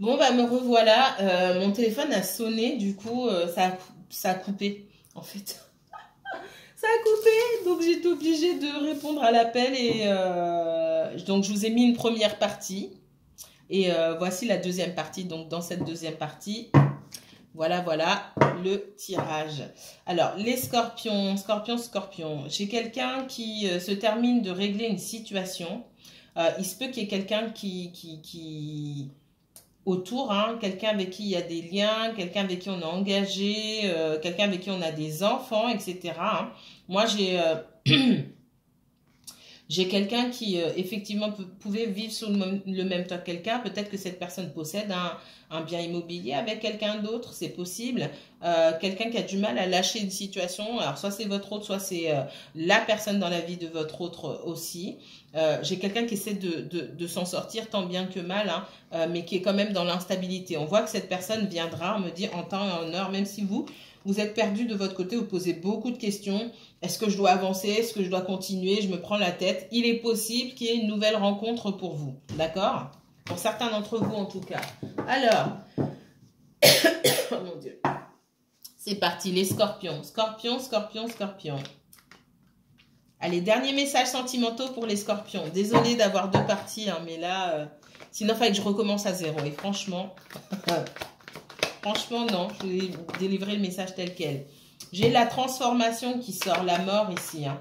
Bon, bah me revoilà. Euh, mon téléphone a sonné, du coup, euh, ça, a, coupé, en fait. ça a coupé, donc j'étais obligée de répondre à l'appel. Et euh, donc, je vous ai mis une première partie. Et voici la deuxième partie. Donc, dans cette deuxième partie, voilà, voilà le tirage. Alors, les scorpions, scorpions, scorpions. J'ai quelqu'un qui se termine de régler une situation. il se peut qu'il y ait quelqu'un qui autour, hein, quelqu'un avec qui il y a des liens, quelqu'un avec qui on est engagé, euh, quelqu'un avec qui on a des enfants, etc. Hein. Moi, j'ai euh, j'ai quelqu'un qui euh, effectivement pouvait vivre sous le, même toit que quelqu'un. Peut-être que cette personne possède un, bien immobilier avec quelqu'un d'autre, c'est possible. quelqu'un qui a du mal à lâcher une situation, alors soit c'est votre autre, soit c'est la personne dans la vie de votre autre aussi. Euh, j'ai quelqu'un qui essaie de, de, s'en sortir tant bien que mal, hein, euh, mais qui est quand même dans l'instabilité. On voit que cette personne viendra me dire en temps et en heure, même si vous, vous êtes perdu de votre côté, vous posez beaucoup de questions. Est-ce que je dois avancer? Est-ce que je dois continuer? Je me prends la tête. Il est possible qu'il y ait une nouvelle rencontre pour vous. D'accord? Pour certains d'entre vous en tout cas. Alors, oh mon Dieu. C'est parti, les scorpions. Scorpions, scorpions, scorpions. Allez, dernier message sentimentaux pour les scorpions. Désolée d'avoir deux parties, hein, mais là, euh, sinon, il fallait que je recommence à zéro. Et franchement, franchement, non, je vais délivrer le message tel quel. J'ai la transformation qui sort, la mort ici. Hein.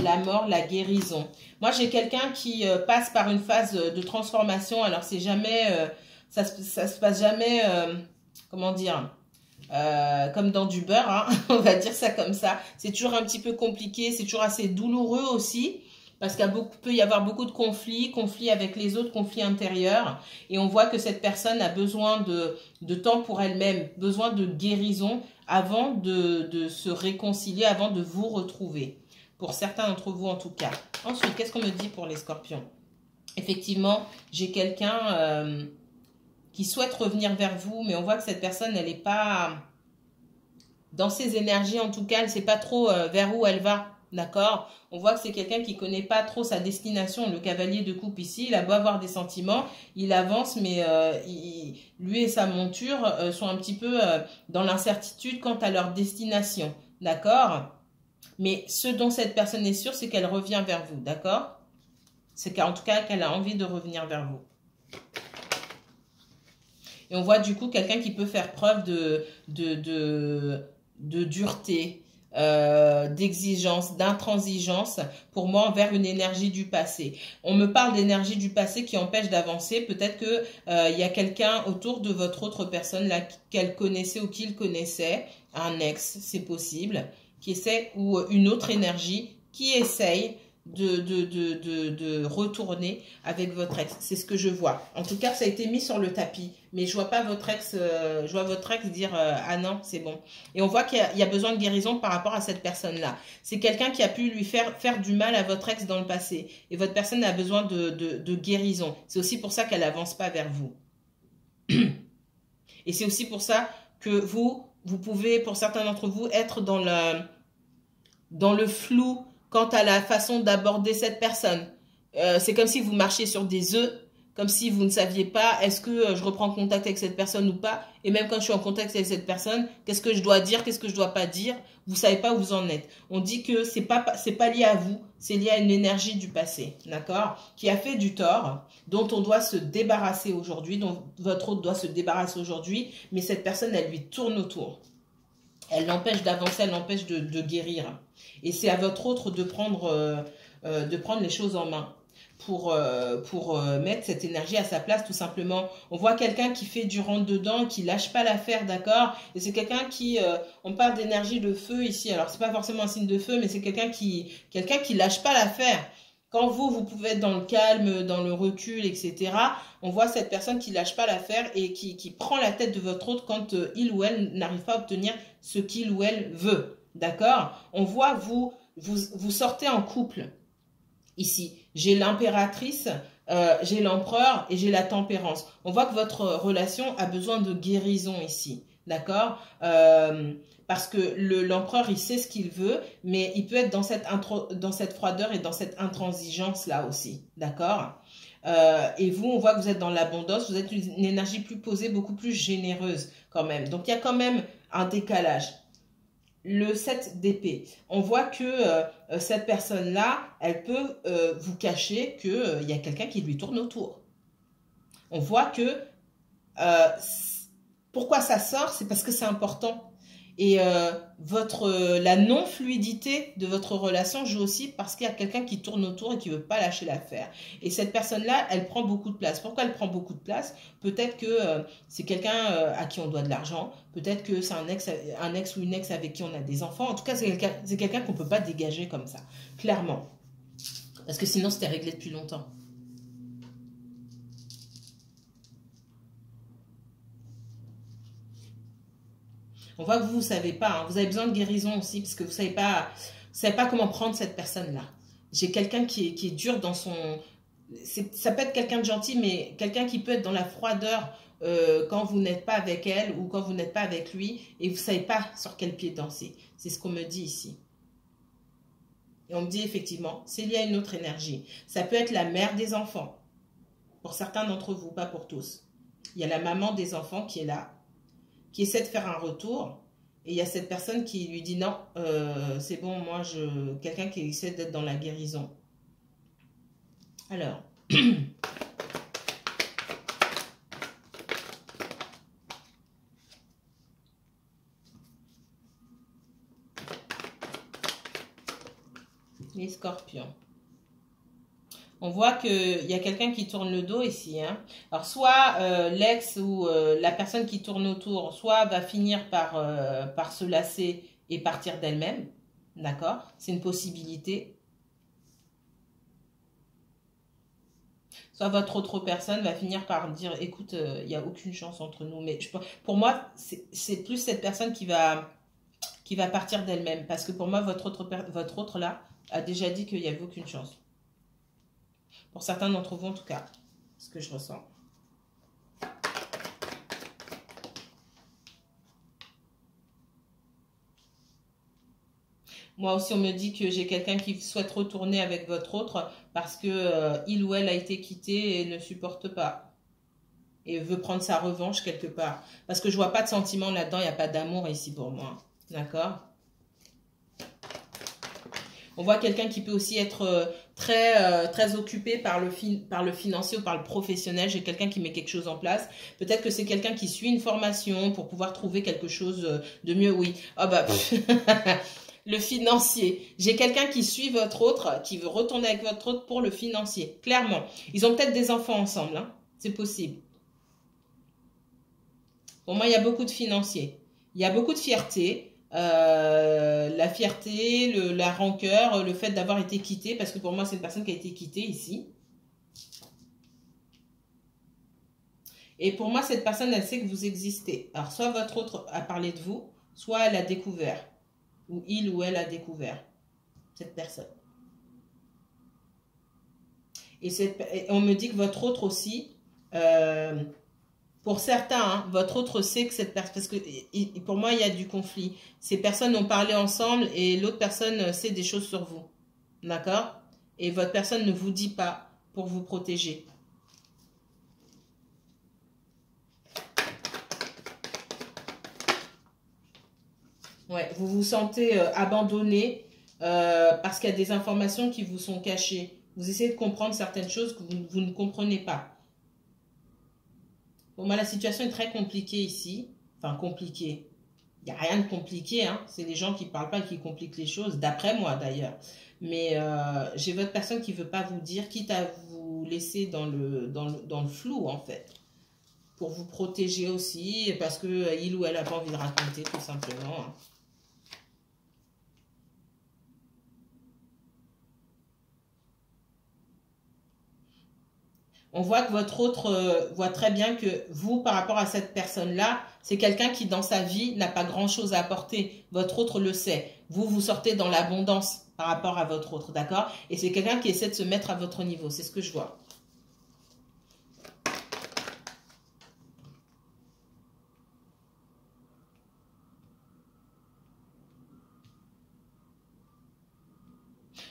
La mort, la guérison. Moi, j'ai quelqu'un qui euh, passe par une phase de transformation. Alors, c'est jamais... Euh, ça, ça se passe jamais... comment dire euh, comme dans du beurre, hein, on va dire ça comme ça. C'est toujours un petit peu compliqué, c'est toujours assez douloureux aussi, parce qu'il peut y avoir beaucoup de conflits, conflits avec les autres, conflits intérieurs, et on voit que cette personne a besoin de, temps pour elle-même, besoin de guérison avant de, de, se réconcilier, avant de vous retrouver. Pour certains d'entre vous en tout cas. Ensuite, qu'est-ce qu'on me dit pour les scorpions? Effectivement, j'ai quelqu'un... Euh, qui souhaite revenir vers vous, mais on voit que cette personne, elle n'est pas dans ses énergies, en tout cas, elle ne sait pas trop euh, vers où elle va. D'accord? On voit que c'est quelqu'un qui connaît pas trop sa destination. Le cavalier de coupe ici, il a beau avoir des sentiments, il avance, mais euh, lui et sa monture euh, sont un petit peu dans l'incertitude quant à leur destination. D'accord? Mais ce dont cette personne est sûre, c'est qu'elle revient vers vous. D'accord? C'est qu'en tout cas qu'elle a envie de revenir vers vous. Et on voit du coup quelqu'un qui peut faire preuve de, de, de, dureté, euh, d'exigence, d'intransigeance, pour moi, envers une énergie du passé. On me parle d'énergie du passé qui empêche d'avancer. Peut-être que euh, il y a quelqu'un autour de votre autre personne là qu'elle connaissait ou qu'il connaissait, un ex, c'est possible, qui essaie ou une autre énergie qui essaye de, de, de, de, retourner avec votre ex. C'est ce que je vois. En tout cas, ça a été mis sur le tapis. Mais je vois pas votre ex, euh, je vois votre ex dire euh, ah non, c'est bon. Et on voit qu'il y, a besoin de guérison par rapport à cette personne-là. C'est quelqu'un qui a pu lui faire, faire du mal à votre ex dans le passé. Et votre personne a besoin de, de guérison. C'est aussi pour ça qu'elle avance pas vers vous. Et c'est aussi pour ça que vous, vous pouvez, pour certains d'entre vous, être dans dans le flou quant à la façon d'aborder cette personne. Euh, c'est comme si vous marchiez sur des œufs, comme si vous ne saviez pas est-ce que euh, je reprends contact avec cette personne ou pas? Et même quand je suis en contact avec cette personne, qu'est-ce que je dois dire, qu'est-ce que je dois pas dire? Vous savez pas où vous en êtes. On dit que c'est pas pas lié à vous, c'est lié à une énergie du passé, d'accord, qui a fait du tort, dont on doit se débarrasser aujourd'hui, dont votre autre doit se débarrasser aujourd'hui, mais cette personne elle lui tourne autour. Elle l'empêche d'avancer, elle l'empêche de guérir. Et c'est à votre autre de prendre, euh, euh, de prendre les choses en main pour, euh, pour mettre cette énergie à sa place, tout simplement. On voit quelqu'un qui fait du rentre-dedans, qui lâche pas l'affaire, d'accord? Et c'est quelqu'un qui, on parle d'énergie de feu ici, alors c'est pas forcément un signe de feu, mais c'est quelqu'un qui, quelqu'un qui lâche pas l'affaire. Quand vous, vous pouvez être dans le calme, dans le recul, etc., on voit cette personne qui lâche pas l'affaire et qui, qui prend la tête de votre autre quand il ou elle n'arrive pas à obtenir ce qu'il ou elle veut. D'accord? On voit, vous, vous, sortez en couple ici. J'ai l'impératrice, euh, j'ai l'empereur et j'ai la tempérance. On voit que votre relation a besoin de guérison ici. D'accord? Euh, Parce que l'empereur, il sait ce qu'il veut, mais il peut être dans cette, dans cette froideur et dans cette intransigeance-là aussi. D'accord? Euh, et vous, on voit que vous êtes dans l'abondance, vous êtes une énergie plus posée, beaucoup plus généreuse quand même. Donc, il y a quand même un décalage. Le 7 d'épée, on voit que euh, cette personne-là, elle peut vous cacher qu'il y a quelqu'un qui lui tourne autour. On voit que pourquoi ça sort, c'est parce que c'est important. Et euh, euh, la non-fluidité de votre relation joue aussi parce qu'il y a quelqu'un qui tourne autour et qui ne veut pas lâcher l'affaire. Et cette personne-là, elle prend beaucoup de place. Pourquoi elle prend beaucoup de place? Peut-être que euh, c'est quelqu'un à qui on doit de l'argent. Peut-être que c'est un ex, ou une ex avec qui on a des enfants. En tout cas, c'est quelqu'un quelqu'un qu'on ne peut pas dégager comme ça, clairement. Parce que sinon, c'était réglé depuis longtemps. On voit que vous ne savez pas. Hein. Vous avez besoin de guérison aussi parce que vous ne savez, pas, savez pas comment prendre cette personne-là. J'ai quelqu'un qui est, dur dans son... Ça peut être quelqu'un de gentil, mais quelqu'un qui peut être dans la froideur euh, quand vous n'êtes pas avec elle ou quand vous n'êtes pas avec lui et vous ne savez pas sur quel pied danser. C'est ce qu'on me dit ici. Et on me dit effectivement, c'est lié à une autre énergie. Ça peut être la mère des enfants. Pour certains d'entre vous, pas pour tous. Il y a la maman des enfants qui est là qui essaie de faire un retour. Et il y a cette personne qui lui dit non, euh, c'est bon, moi, je quelqu'un qui essaie d'être dans la guérison. Alors. Les scorpions on voit qu'il y a quelqu'un qui tourne le dos ici. Hein. Alors, soit euh, l'ex ou euh, la personne qui tourne autour, soit va finir par, euh, par se lasser et partir d'elle-même. D'accord? C'est une possibilité. Soit votre autre personne va finir par dire, écoute, il n'y a aucune chance entre nous. Mais pour moi, c'est plus cette personne qui va, qui va partir d'elle-même. Parce que pour moi, votre autre, votre autre là a déjà dit qu'il n'y avait aucune chance. Pour certains d'entre vous, en tout cas, ce que je ressens. Moi aussi, on me dit que j'ai quelqu'un qui souhaite retourner avec votre autre parce que euh, il ou elle a été quitté et ne supporte pas. Et veut prendre sa revanche quelque part. Parce que je vois pas de sentiment là-dedans, il n'y a pas d'amour ici pour moi. D'accord? On voit quelqu'un qui peut aussi être euh, très, euh, très occupé par le, par le financier ou par le professionnel. J'ai quelqu'un qui met quelque chose en place. Peut-être que c'est quelqu'un qui suit une formation pour pouvoir trouver quelque chose euh, de mieux. Oui. Ah bah, le financier. J'ai quelqu'un qui suit votre autre, qui veut retourner avec votre autre pour le financier. Clairement. Ils ont peut-être des enfants ensemble. Hein. C'est possible. Pour moi, il y a beaucoup de financiers. Il y a beaucoup de fierté. Euh, la fierté, la rancœur, le fait d'avoir été quitté, parce que pour moi, c'est une personne qui a été quittée ici. Et pour moi, cette personne, elle sait que vous existez. Alors, soit votre autre a parlé de vous, soit elle a découvert, ou il ou elle a découvert cette personne. Et, on me dit que votre autre aussi, euh, pour certains, hein, votre autre sait que cette personne, parce que pour moi, il y a du conflit. Ces personnes ont parlé ensemble et l'autre personne sait des choses sur vous. D'accord? Et votre personne ne vous dit pas pour vous protéger. Ouais, vous vous sentez euh, abandonné euh, parce qu'il y a des informations qui vous sont cachées. Vous essayez de comprendre certaines choses que vous ne comprenez pas. Pour moi, la situation est très compliquée ici. Enfin, compliquée. Il n'y a rien de compliqué. Hein. C'est les gens qui ne parlent pas et qui compliquent les choses, d'après moi d'ailleurs. Mais euh, j'ai votre personne qui ne veut pas vous dire, quitte à vous laisser dans le, dans le, dans le flou, en fait. Pour vous protéger aussi, parce qu'il euh, ou elle n'a pas envie de raconter, tout simplement. Hein. On voit que votre autre euh, voit très bien que vous, par rapport à cette personne-là, c'est quelqu'un qui, dans sa vie, n'a pas grand-chose à apporter. Votre autre le sait. Vous, vous sortez dans l'abondance par rapport à votre autre, d'accord? Et c'est quelqu'un qui essaie de se mettre à votre niveau. C'est ce que je vois.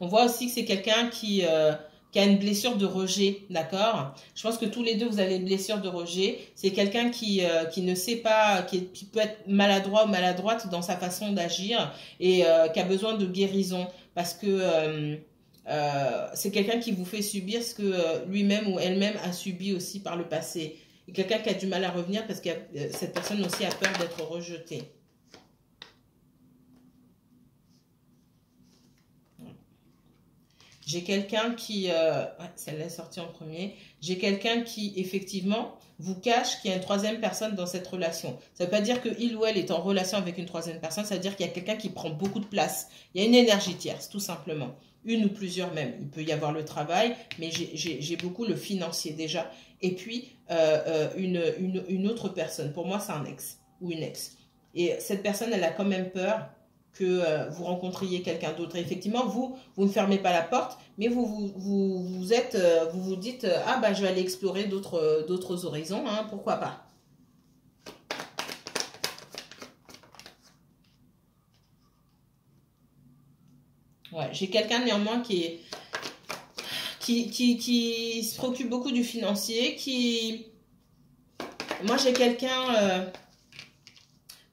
On voit aussi que c'est quelqu'un qui... Euh, qui a une blessure de rejet, d'accord? Je pense que tous les deux, vous avez une blessure de rejet. C'est quelqu'un qui, euh, ne sait pas, qui, peut être maladroit ou maladroite dans sa façon d'agir et euh, qui a besoin de guérison parce que c'est quelqu'un qui vous fait subir ce que lui-même ou elle-même a subi aussi par le passé. Quelqu'un qui a du mal à revenir parce que cette personne aussi a peur d'être rejetée. J'ai quelqu'un qui, euh, celle-là est sortie en premier, j'ai quelqu'un qui effectivement vous cache qu'il y a une troisième personne dans cette relation. Ça ne veut pas dire que il ou elle est en relation avec une troisième personne, ça veut dire qu'il y a quelqu'un qui prend beaucoup de place. Il y a une énergie tierce, tout simplement. Une ou plusieurs même. Il peut y avoir le travail, mais j'ai beaucoup le financier déjà. Et puis, euh, euh, une, une autre personne. Pour moi, c'est un ex ou une ex. Et cette personne, elle a quand même peur que euh, vous rencontriez quelqu'un d'autre. effectivement, vous, vous ne fermez pas la porte, mais vous vous, vous, êtes, euh, vous vous dites, euh, ah bah je vais aller explorer d'autres horizons, hein, pourquoi pas? Ouais, j'ai quelqu'un néanmoins qui qui, qui, qui, se préoccupe beaucoup du financier, qui... Moi, j'ai quelqu'un...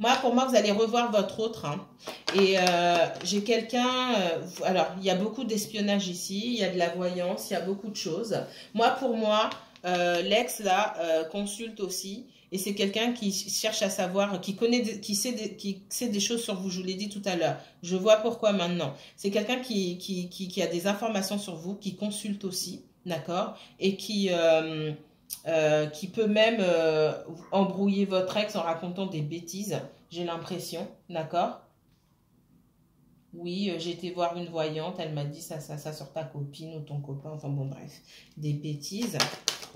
Moi, pour moi, vous allez revoir votre autre. Hein. Et euh, j'ai quelqu'un, euh, alors il y a beaucoup d'espionnage ici, il y a de la voyance, il y a beaucoup de choses. Moi, pour moi, euh, l'ex là consulte aussi. Et c'est quelqu'un qui cherche à savoir, qui connaît, qui sait, des, choses sur vous. Je vous l'ai dit tout à l'heure. Je vois pourquoi maintenant. C'est quelqu'un qui, qui, qui, a des informations sur vous, qui consulte aussi, d'accord? Et qui, qui peut même embrouiller votre ex en racontant des bêtises. J'ai l'impression, d'accord? Oui, euh, j'ai été voir une voyante, elle m'a dit ça, ça, ça sur ta copine ou ton copain, enfin bon bref, des bêtises.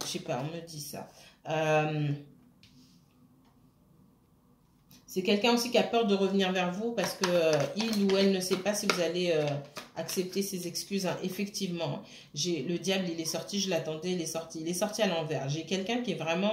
Je sais pas, on me dit ça. Euh, c'est quelqu'un aussi qui a peur de revenir vers vous parce que euh, il ou elle ne sait pas si vous allez accepter ses excuses. Hein. Effectivement, le diable, il est sorti, je l'attendais, il est sorti. Il est sorti à l'envers. J'ai quelqu'un qui est vraiment...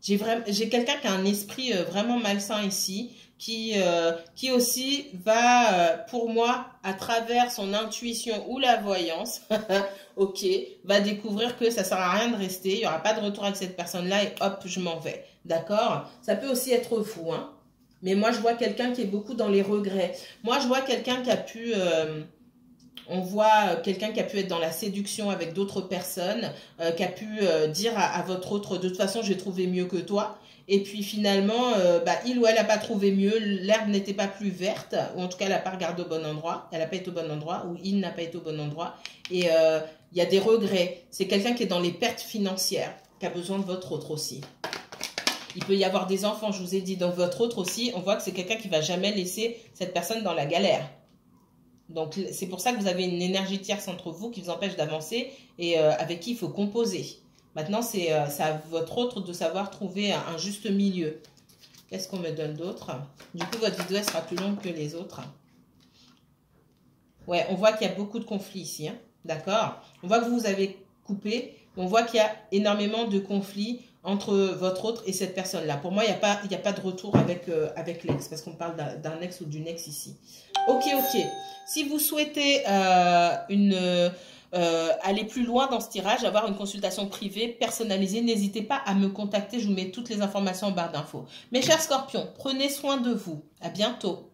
j'ai quelqu'un qui a un esprit vraiment malsain ici qui, euh, qui aussi va, euh, pour moi, à travers son intuition ou la voyance, ok, va découvrir que ça sert à rien de rester, il n'y aura pas de retour avec cette personne-là et hop, je m'en vais. D'accord? Ça peut aussi être fou, hein. Mais moi, je vois quelqu'un qui est beaucoup dans les regrets. Moi, je vois quelqu'un qui a pu... Euh, on voit quelqu'un qui a pu être dans la séduction avec d'autres personnes, qui a pu dire à, à, votre autre, de toute façon, j'ai trouvé mieux que toi. Et puis finalement, euh, bah, il ou elle n'a pas trouvé mieux, l'herbe n'était pas plus verte, ou en tout cas, elle n'a pas regardé au bon endroit, elle n'a pas été au bon endroit, ou il n'a pas été au bon endroit. Et euh, il y a des regrets. C'est quelqu'un qui est dans les pertes financières, qui a besoin de votre autre aussi. Il peut y avoir des enfants, je vous ai dit, dans votre autre aussi. On voit que c'est quelqu'un qui va jamais laisser cette personne dans la galère. Donc, c'est pour ça que vous avez une énergie tierce entre vous qui vous empêche d'avancer et euh, avec qui il faut composer. Maintenant, c'est euh, à votre autre de savoir trouver un, juste milieu. Qu'est-ce qu'on me donne d'autre? Du coup, votre vidéo sera plus longue que les autres. Ouais, on voit qu'il y a beaucoup de conflits ici. Hein. D'accord? On voit que vous avez coupé. On voit qu'il y a énormément de conflits entre votre autre et cette personne-là. Pour moi, il n'y a, pas, a pas de retour avec, euh, avec l'ex, parce qu'on parle d'un ex ou d'une ex ici. Ok, ok. Si vous souhaitez euh, une euh, aller plus loin dans ce tirage, avoir une consultation privée personnalisée, n'hésitez pas à me contacter. Je vous mets toutes les informations en barre d'infos. Mes chers scorpions, prenez soin de vous. À bientôt.